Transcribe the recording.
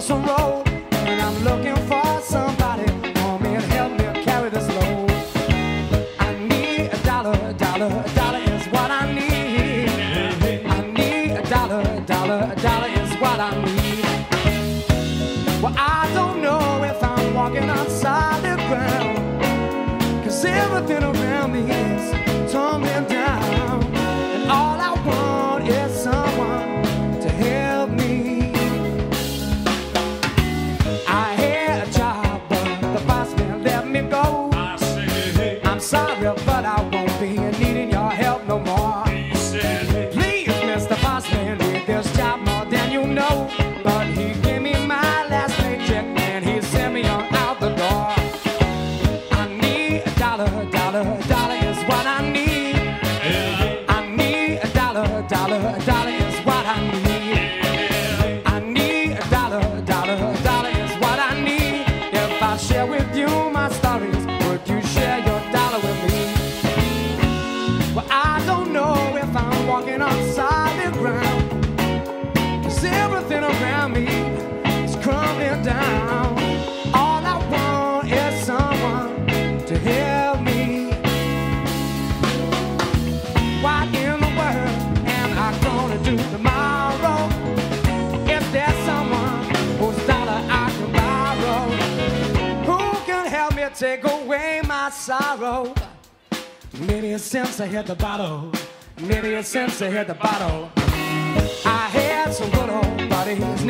road, and I'm looking for somebody help me carry this load. I need a dollar, a dollar, a dollar is what I need. I need a dollar, a dollar, a dollar is what I need. Well, I don't know if I'm walking everything around me is tumbling down, I'm sorry, but I won't be needing your help no more. Please, Mr. Bossman, this job more than you know. But he gave me my last paycheck and he sent me on out the door. I need a dollar, dollar, dollar is what I need. yeah, I need a dollar, dollar, dollar walking on solid ground. Cause everything around me is crumbling down. All I want is someone to help me. What in the world am I gonna do tomorrow? If there's someone whose dollar I can borrow, who can help me take away my sorrow? Maybe a since I hit the bottle. Maybe a since I hit the bottle. I had some good old buddies